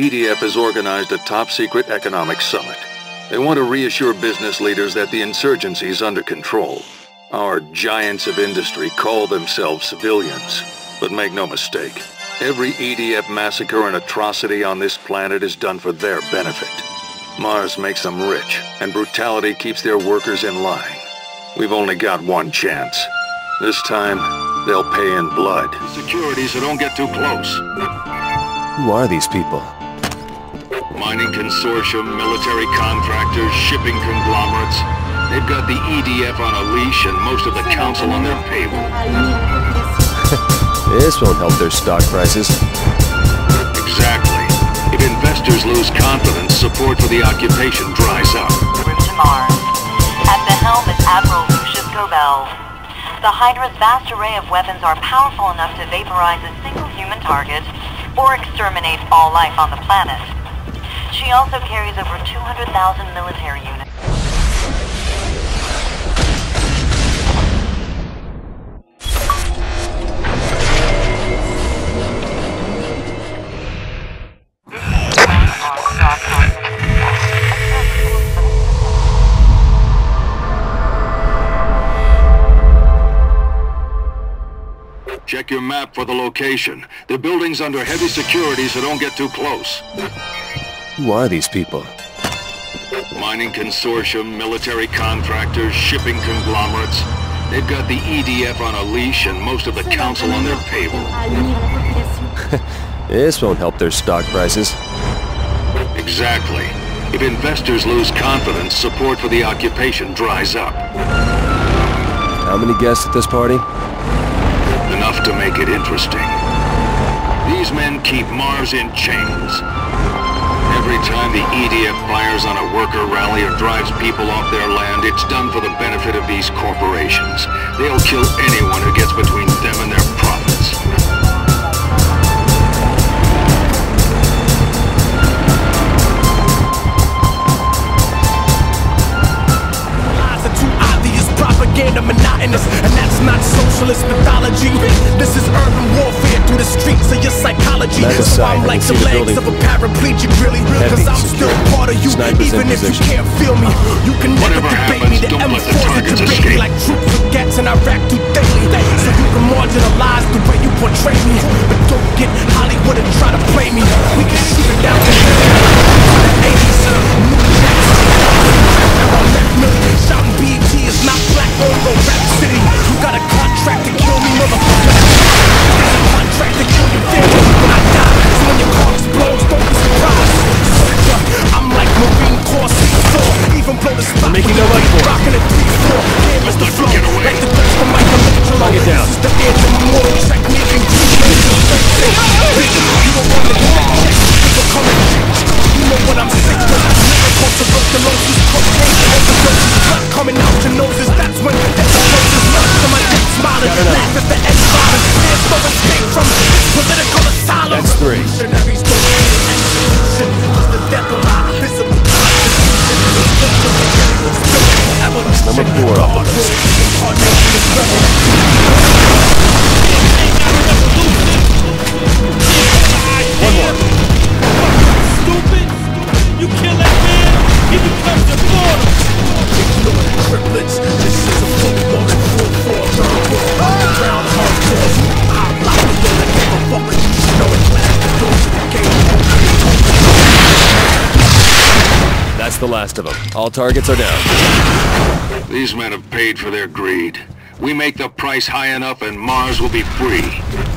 EDF has organized a top-secret economic summit. They want to reassure business leaders that the insurgency is under control. Our giants of industry call themselves civilians. But make no mistake, every EDF massacre and atrocity on this planet is done for their benefit. Mars makes them rich, and brutality keeps their workers in line. We've only got one chance. This time, they'll pay in blood. Security so don't get too close. Who are these people? Mining consortium, military contractors, shipping conglomerates. They've got the EDF on a leash and most of the council on their payroll. this won't help their stock prices. Exactly. If investors lose confidence, support for the occupation dries up. Route to Mars. At the helm is Admiral Lucius Kobel. The Hydra's vast array of weapons are powerful enough to vaporize a single human target or exterminate all life on the planet. She also carries over 200,000 military units. Check your map for the location. The building's under heavy security, so don't get too close. Who are these people? Mining consortium, military contractors, shipping conglomerates. They've got the EDF on a leash and most of the council on their payroll. this won't help their stock prices. Exactly. If investors lose confidence, support for the occupation dries up. How many guests at this party? Enough to make it interesting. These men keep Mars in chains. Every time the EDF fires on a worker rally or drives people off their land, it's done for the benefit of these corporations. They'll kill anyone who gets between them and their profits. monotonous And that's not socialist mythology This is through the streets of your psychology. So I'm like the legs of a paraplegic really Cause I'm still part of you even if you can't feel me. You can never debate me, the M4's a debate like troops of gats in Iraq do daily. So you can marginalize the way you portray me. But don't get Hollywood and try to play me. We can shoot it down the 80s, teto the last of them. All targets are down. These men have paid for their greed. We make the price high enough and Mars will be free.